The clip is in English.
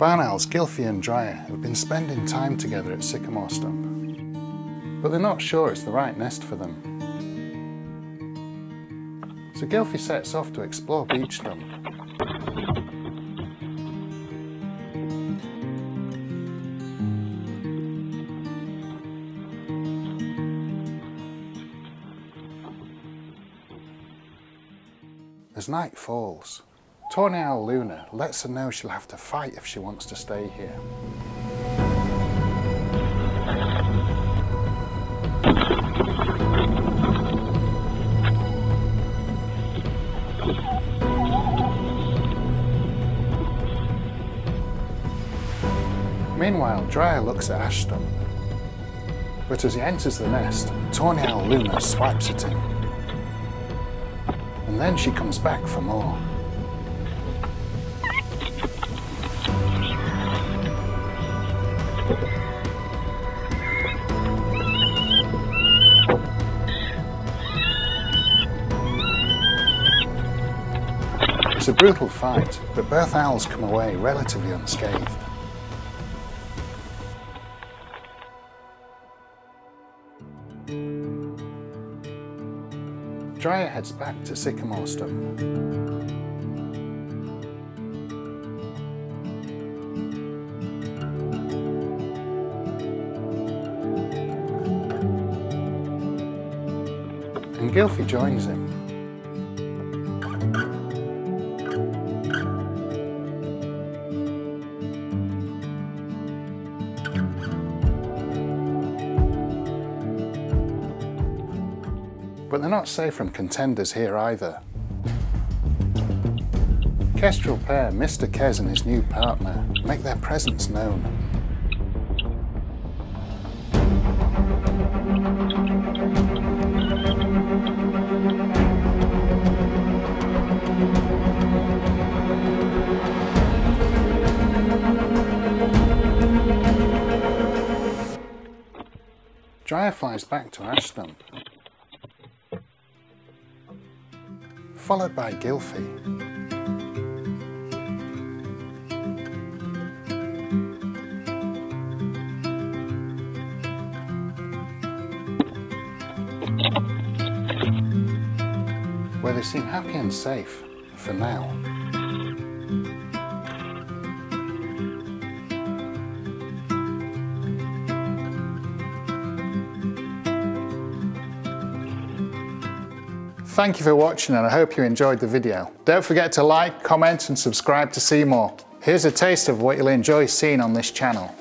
Barn owls Gylfie and Dryer have been spending time together at Sycamore Stump, but they're not sure it's the right nest for them. So Gylfie sets off to explore Beech Stump. As night falls, Tawny Luna lets her know she'll have to fight if she wants to stay here. Meanwhile, Dryer looks at Ash Stump. But as he enters the nest, Tawny Luna swipes at him. And then she comes back for more. A brutal fight, but both owls come away relatively unscathed. Dryer heads back to Sycamore Stump. And Gylfie joins him. But they're not safe from contenders here either. Kestrel pair Mr. Kez and his new partner make their presence known. Dryer flies back to Ash followed by Gylfie. Where they seem happy and safe for now. Thank you for watching and I hope you enjoyed the video. Don't forget to like, comment and subscribe to see more. Here's a taste of what you'll enjoy seeing on this channel.